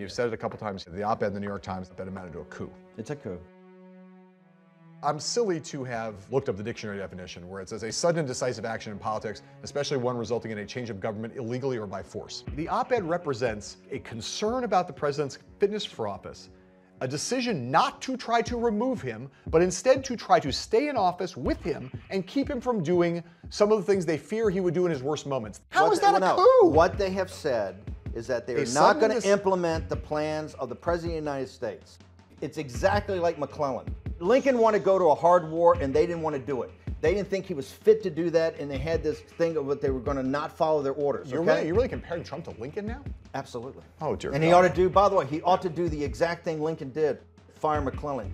You've said it a couple times. The op-ed in the New York Times that amounted to a coup. It's a coup. I'm silly to have looked up the dictionary definition where it says a sudden and decisive action in politics, especially one resulting in a change of government illegally or by force. The op-ed represents a concern about the president's fitness for office, a decision not to try to remove him, but instead to try to stay in office with him and keep him from doing some of the things they fear he would do in his worst moments. How What is they- that a no, coup? What they have said is that they are not going to implement the plans of the President of the United States. It's exactly like McClellan. Lincoln wanted to go to a hard war and they didn't want to do it. They didn't think he was fit to do that, and they had this thing of what they were going to not follow their orders. You're, okay? really, you're really comparing Trump to Lincoln now? Absolutely. Oh, dear And he ought to do, by the way, he ought to do the exact thing Lincoln did fire McClellan.